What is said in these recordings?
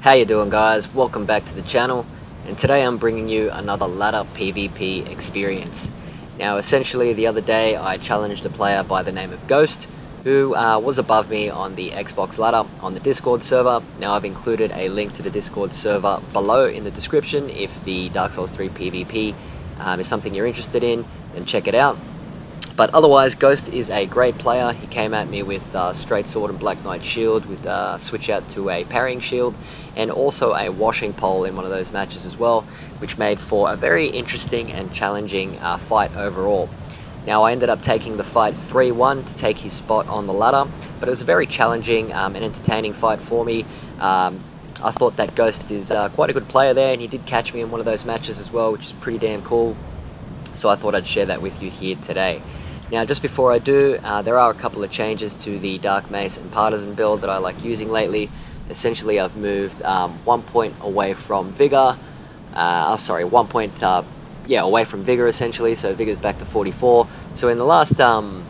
How you doing guys? Welcome back to the channel and today I'm bringing you another ladder PvP experience. Now essentially the other day I challenged a player by the name of Ghost who uh, was above me on the Xbox ladder on the Discord server. Now I've included a link to the Discord server below in the description if the Dark Souls 3 PvP um, is something you're interested in then check it out. But otherwise, Ghost is a great player. He came at me with uh, Straight Sword and Black Knight Shield, with uh, switch out to a parrying shield, and also a washing pole in one of those matches as well, which made for a very interesting and challenging uh, fight overall. Now I ended up taking the fight 3-1 to take his spot on the ladder, but it was a very challenging um, and entertaining fight for me. Um, I thought that Ghost is uh, quite a good player there, and he did catch me in one of those matches as well, which is pretty damn cool. So I thought I'd share that with you here today. Now just before I do, uh, there are a couple of changes to the Dark Mace and Partisan build that I like using lately. Essentially I've moved um, one point away from Vigor, uh, oh, sorry, one point uh, yeah, away from Vigor essentially, so Vigor's back to 44. So in the last um,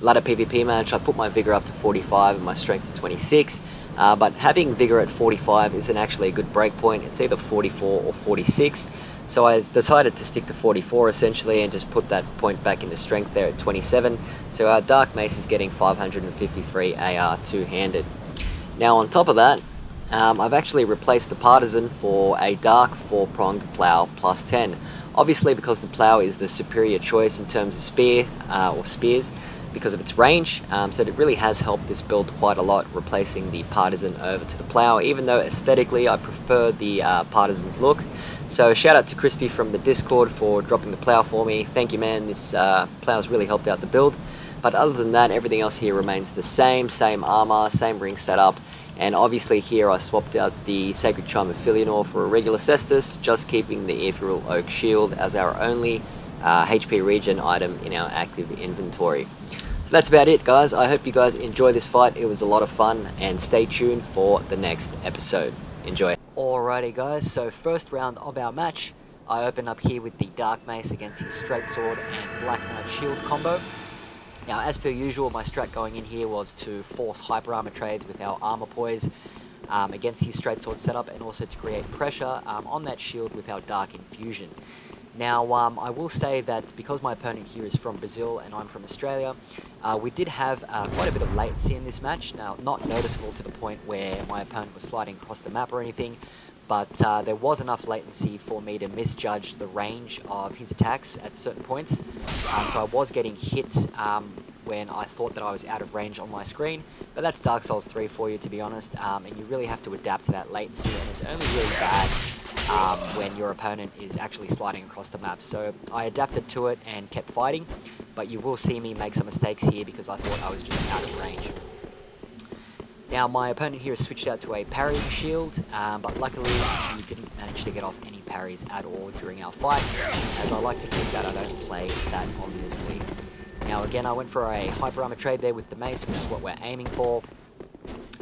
ladder PvP match I put my Vigor up to 45 and my Strength to 26. Uh, but having Vigor at 45 isn't actually a good breakpoint, it's either 44 or 46. So I decided to stick to 44 essentially and just put that point back into strength there at 27. So our Dark Mace is getting 553 AR two-handed. Now on top of that, um, I've actually replaced the Partisan for a Dark 4-pronged Plow plus 10. Obviously because the Plow is the superior choice in terms of spear uh, or spears because of its range, um, so it really has helped this build quite a lot, replacing the Partisan over to the Plow, even though aesthetically I prefer the uh, Partisan's look. So shout out to Crispy from the Discord for dropping the plow for me. Thank you man, this uh, plow's really helped out the build. But other than that, everything else here remains the same, same armor, same ring setup. And obviously here I swapped out the Sacred Chime of Filianore for a regular Cestus, just keeping the Ethereal Oak Shield as our only uh, HP regen item in our active inventory. So that's about it guys, I hope you guys enjoy this fight, it was a lot of fun, and stay tuned for the next episode. Enjoy. Alrighty guys, so first round of our match, I open up here with the Dark Mace against his Straight Sword and Black Knight Shield combo. Now as per usual, my strat going in here was to force Hyper Armor trades with our Armor Poise um, against his Straight Sword setup and also to create pressure um, on that shield with our Dark Infusion. Now, um, I will say that because my opponent here is from Brazil and I'm from Australia, uh, we did have uh, quite a bit of latency in this match. Now, not noticeable to the point where my opponent was sliding across the map or anything, but uh, there was enough latency for me to misjudge the range of his attacks at certain points. Um, so I was getting hit um, when I thought that I was out of range on my screen, but that's Dark Souls 3 for you to be honest, um, and you really have to adapt to that latency, and it's only really bad um, when your opponent is actually sliding across the map. So I adapted to it and kept fighting, but you will see me make some mistakes here because I thought I was just out of range. Now my opponent here has switched out to a parry shield, um, but luckily he didn't manage to get off any parries at all during our fight, as I like to think that I don't play that obviously. Now again I went for a hyper armor trade there with the mace, which is what we're aiming for.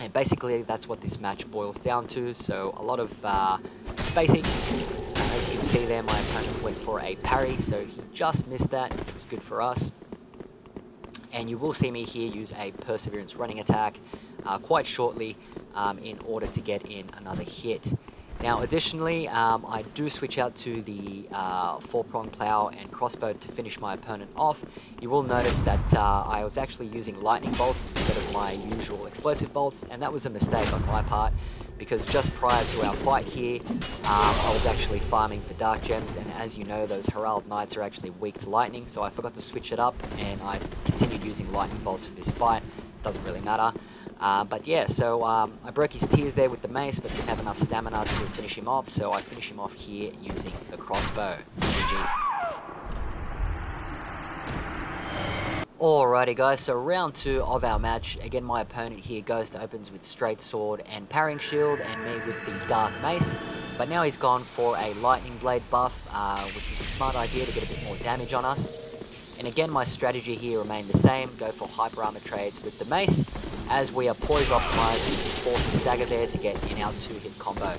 And basically that's what this match boils down to, so a lot of uh, spacing. As you can see there, my opponent went for a parry, so he just missed that, which was good for us. And you will see me here use a Perseverance running attack uh, quite shortly um, in order to get in another hit. Now additionally, um, I do switch out to the uh, four-prong plow and crossbow to finish my opponent off. You will notice that uh, I was actually using lightning bolts instead of my usual explosive bolts, and that was a mistake on my part because just prior to our fight here, um, I was actually farming for dark gems, and as you know, those Herald Knights are actually weak to lightning, so I forgot to switch it up, and I continued using lightning bolts for this fight. Doesn't really matter. Uh, but yeah, so um, I broke his tears there with the mace, but didn't have enough stamina to finish him off, so I finish him off here using the crossbow. GG. Alrighty guys, so round two of our match. Again, my opponent here, Ghost, opens with straight sword and parrying shield, and me with the dark mace. But now he's gone for a lightning blade buff, uh, which is a smart idea to get a bit more damage on us. And again, my strategy here remained the same, go for hyper armor trades with the mace, as we are poise optimized for the stagger there to get in our two hit combo.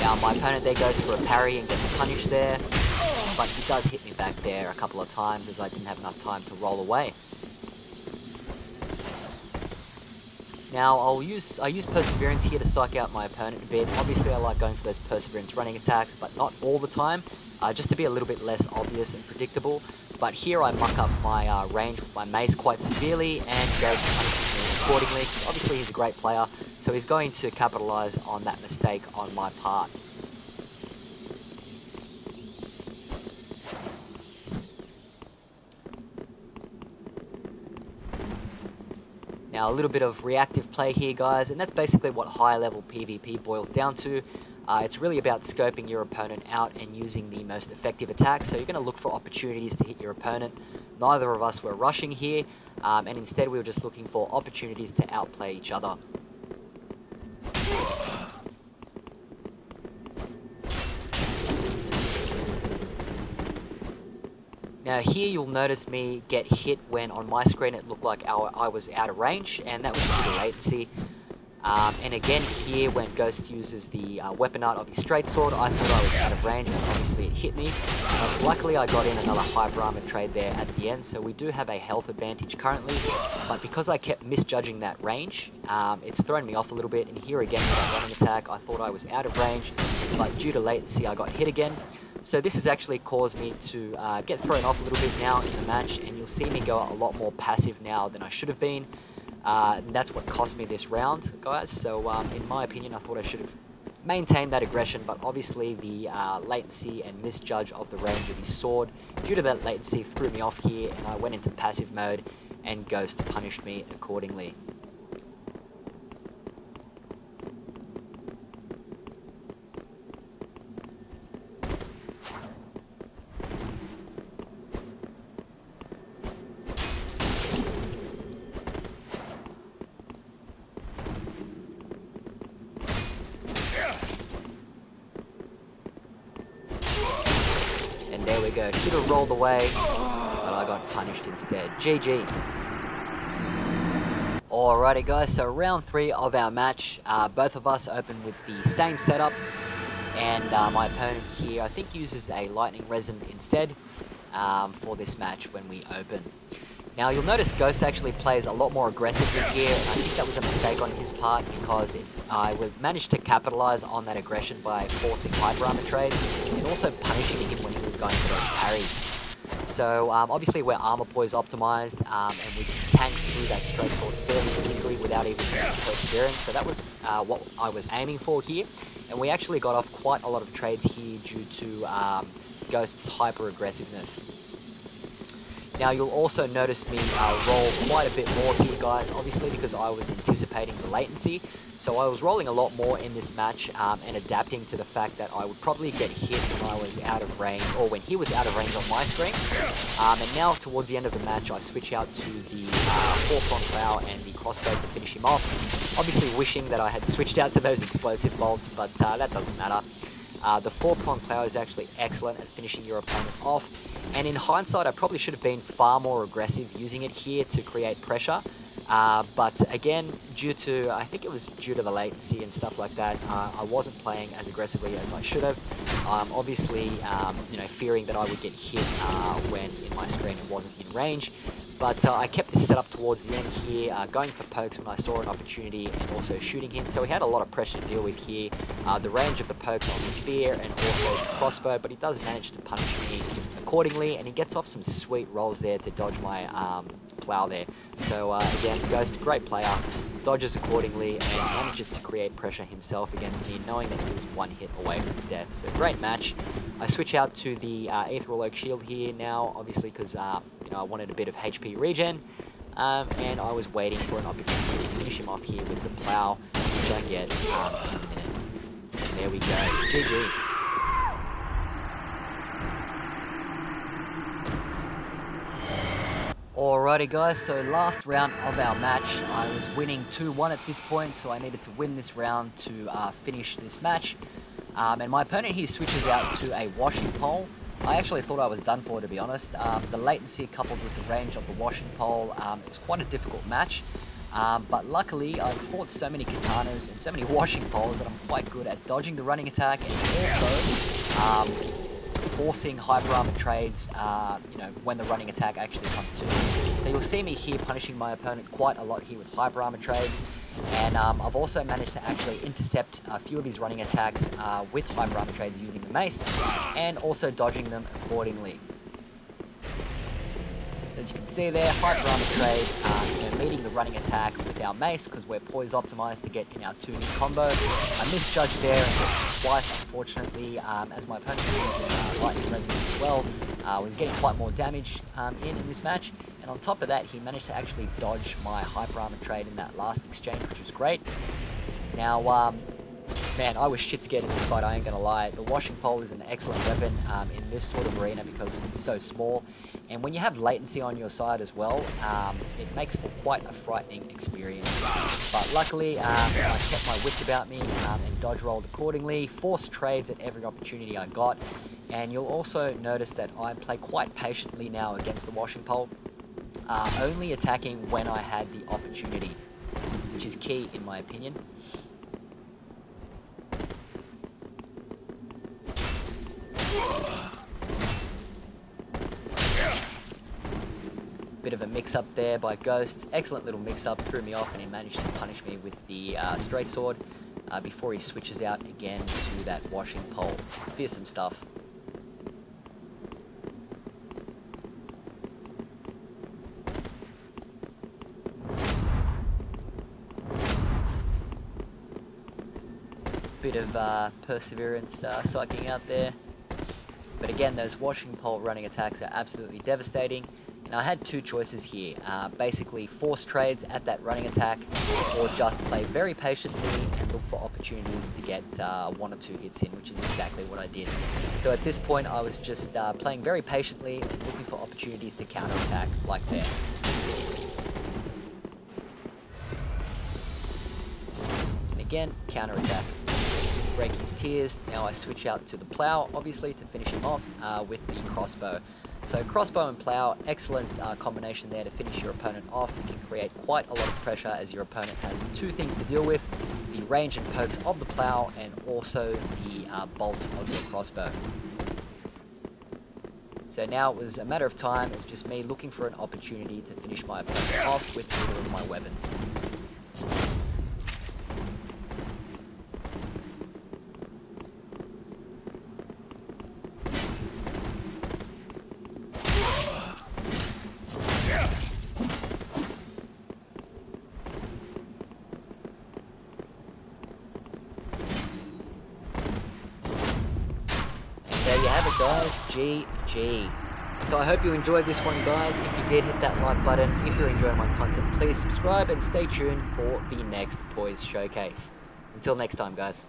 Now my opponent there goes for a parry and gets punished there, but he does hit me back there a couple of times as I didn't have enough time to roll away. Now I'll use I use Perseverance here to psych out my opponent a bit. Obviously I like going for those Perseverance running attacks, but not all the time, uh, just to be a little bit less obvious and predictable. But here I muck up my uh, range with my mace quite severely and Ghost punishes me accordingly. Obviously he's a great player, so he's going to capitalise on that mistake on my part. Now a little bit of reactive play here guys, and that's basically what high level PvP boils down to. Uh, it's really about scoping your opponent out and using the most effective attack, so you're going to look for opportunities to hit your opponent. Neither of us were rushing here, um, and instead we were just looking for opportunities to outplay each other. Now here you'll notice me get hit when on my screen it looked like I was out of range and that was due to latency. Um, and again here when Ghost uses the uh, weapon art of his straight sword I thought I was out of range and obviously it hit me. Luckily I got in another hyper armor trade there at the end so we do have a health advantage currently but because I kept misjudging that range um, it's thrown me off a little bit and here again with that running attack I thought I was out of range but due to latency I got hit again. So this has actually caused me to uh, get thrown off a little bit now in the match, and you'll see me go a lot more passive now than I should have been. Uh, and that's what cost me this round, guys. So um, in my opinion, I thought I should have maintained that aggression, but obviously the uh, latency and misjudge of the range of his sword, due to that latency, threw me off here, and I went into passive mode, and Ghost punished me accordingly. Should have rolled away, but I got punished instead. GG. Alrighty guys, so round three of our match, uh, both of us open with the same setup, and uh, my opponent here I think uses a lightning resin instead um, for this match when we open. Now you'll notice Ghost actually plays a lot more aggressively here, and I think that was a mistake on his part because I managed to capitalize on that aggression by forcing Hyper Armor trade and also punishing him when he going for those parries. So um, obviously we're armor poise optimized um, and we can tank through that straight sword fairly easily without even perseverance. So that was uh, what I was aiming for here. And we actually got off quite a lot of trades here due to um, Ghost's hyper aggressiveness. Now you'll also notice me uh, roll quite a bit more here guys, obviously because I was anticipating the latency. So I was rolling a lot more in this match um, and adapting to the fact that I would probably get hit when I was out of range, or when he was out of range on my screen. Um, and now towards the end of the match I switch out to the uh, four-prong plow and the crossbow to finish him off. Obviously wishing that I had switched out to those explosive bolts, but uh, that doesn't matter. Uh, the four-prong plow is actually excellent at finishing your opponent off, and in hindsight I probably should have been far more aggressive using it here to create pressure, uh, but again, due to, I think it was due to the latency and stuff like that, uh, I wasn't playing as aggressively as I should have. Um, obviously, um, you know, fearing that I would get hit uh, when in my screen it wasn't in range. But uh, I kept this set up towards the end here, uh, going for pokes when I saw an opportunity and also shooting him. So he had a lot of pressure to deal with here. Uh, the range of the pokes on the spear and also the crossbow, but he does manage to punish me accordingly and he gets off some sweet rolls there to dodge my um, plow there. So uh, again, Ghost, great player, dodges accordingly and manages to create pressure himself against me, knowing that he was one hit away from death. So great match. I switch out to the uh, Oak Shield here now, obviously because uh, you know I wanted a bit of HP regen, um, and I was waiting for an opportunity to finish him off here with the plow, which I get um, in a minute. And there we go. GG. Alrighty guys, so last round of our match, I was winning 2-1 at this point, so I needed to win this round to uh, finish this match. Um, and my opponent here switches out to a washing pole. I actually thought I was done for, to be honest. Um, the latency coupled with the range of the washing pole, um, it was quite a difficult match. Um, but luckily, I've fought so many katanas and so many washing poles that I'm quite good at dodging the running attack and also um, forcing hyper armor trades, uh, you know, when the running attack actually comes to. So you'll see me here punishing my opponent quite a lot here with hyper armor trades. And um, I've also managed to actually intercept a few of his running attacks uh, with hyper armor trades using the mace, and also dodging them accordingly. As you can see there, hyper armor trade, um, you know, leading the running attack with our mace because we're poise optimized to get in our two hit combo. I misjudged there and twice, unfortunately, um, as my opponent was using uh, lightning resonance as well. Uh, was getting quite more damage um, in in this match, and on top of that, he managed to actually dodge my hyper armor trade in that last exchange, which was great. Now, um, man, I was shit scared in this fight, I ain't gonna lie. The washing pole is an excellent weapon um, in this sort of arena because it's so small. And when you have latency on your side as well, um, it makes for quite a frightening experience. But luckily, um, I kept my wits about me um, and dodge rolled accordingly, forced trades at every opportunity I got. And you'll also notice that I play quite patiently now against the washing pole uh, only attacking when I had the opportunity, which is key in my opinion. Bit of a mix-up there by Ghosts. Excellent little mix-up, threw me off and he managed to punish me with the uh, straight sword uh, before he switches out again to that washing pole. Fearsome stuff. bit of uh, perseverance uh, psyching out there. But again, those washing pole running attacks are absolutely devastating. And I had two choices here. Uh, basically, force trades at that running attack, or just play very patiently and look for opportunities to get uh, one or two hits in, which is exactly what I did. So at this point, I was just uh, playing very patiently and looking for opportunities to counter-attack, like there. And again, counter-attack break his tears. Now I switch out to the plow, obviously, to finish him off uh, with the crossbow. So crossbow and plow, excellent uh, combination there to finish your opponent off. You can create quite a lot of pressure as your opponent has two things to deal with, the range and pokes of the plow and also the uh, bolts of your crossbow. So now it was a matter of time, it was just me looking for an opportunity to finish my opponent off with either of my weapons. there you have it guys, GG. So I hope you enjoyed this one guys. If you did, hit that like button. If you're enjoying my content, please subscribe and stay tuned for the next Poise Showcase. Until next time guys.